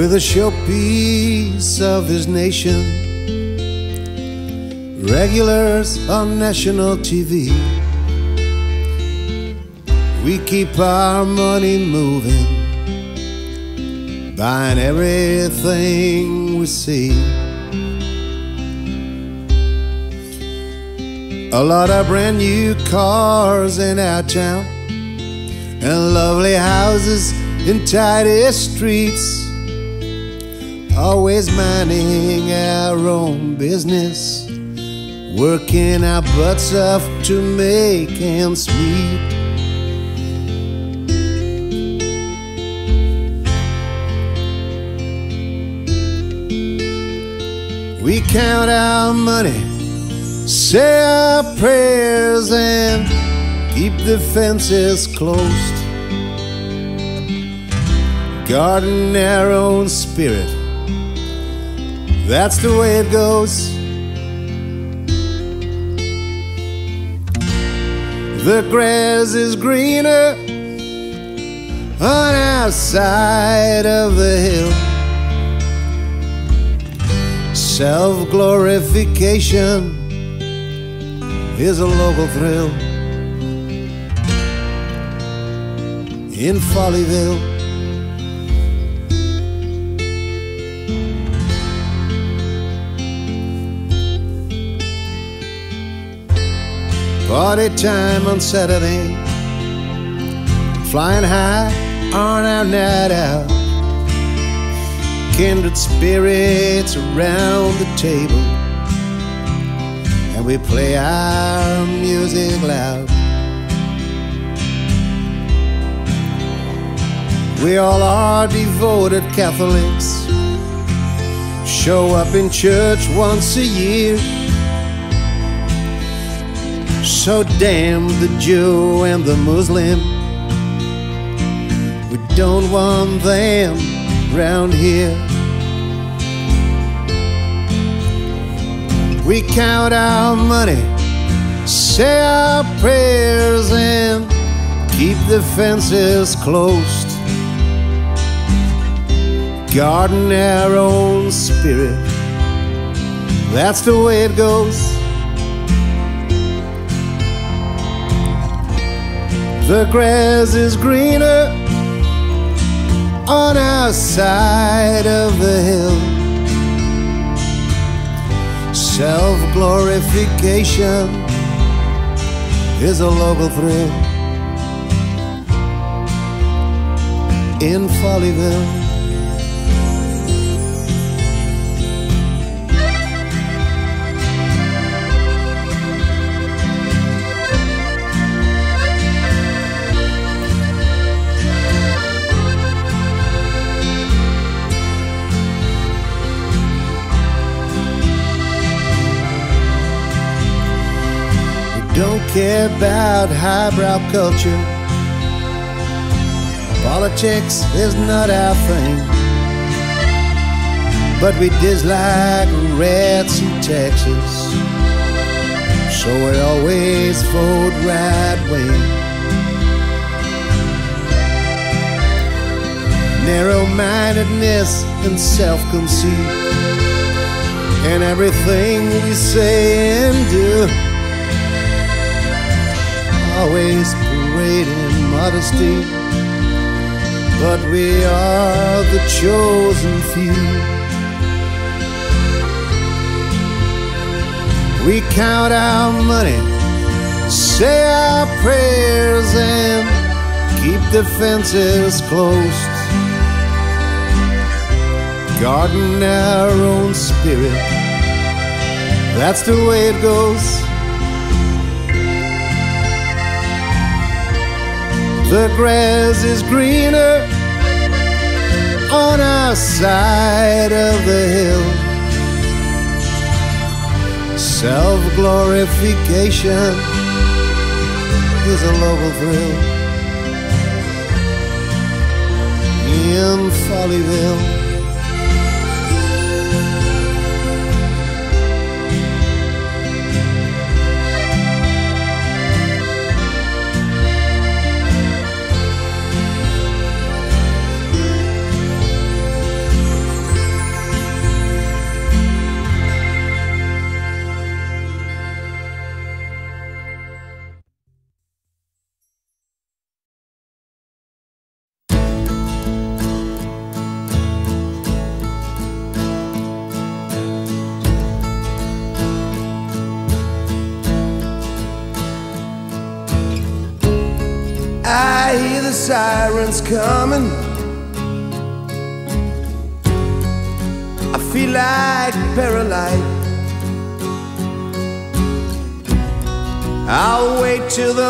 with a showpiece of this nation. Regulars on national TV. We keep our money moving, buying everything we see. A lot of brand new cars in our town, and lovely houses in tidy streets. Always minding our own business, working our butts off to make ends meet. We count our money, say our prayers, and keep the fences closed. Guarding our own spirit, that's the way it goes. The grass is greener on our side of the hill. Self glorification is a local thrill in Follyville. Party time on Saturday, flying high on our night out kindred spirits around the table and we play our music loud. We all are devoted Catholics, show up in church once a year. So damn the Jew and the Muslim, we don't want them round here. We count our money, say our prayers, and keep the fences closed. Guarding our own spirit, that's the way it goes. The grass is greener on our side of the hill. Self glorification is a local thrill in Follyville. Don't care about highbrow culture. Politics is not our thing. But we dislike rats in Texas. So we always vote right wing. Narrow mindedness and self conceit. And everything we say and do always parading modesty, but we are the chosen few. We count our money, say our prayers, and keep the fences closed. Guarding our own spirit, that's the way it goes. The grass is greener on our side of the hill. Self glorification is a local thrill in Follyville. Sirens coming. I feel like paralyzed. I'll wait till the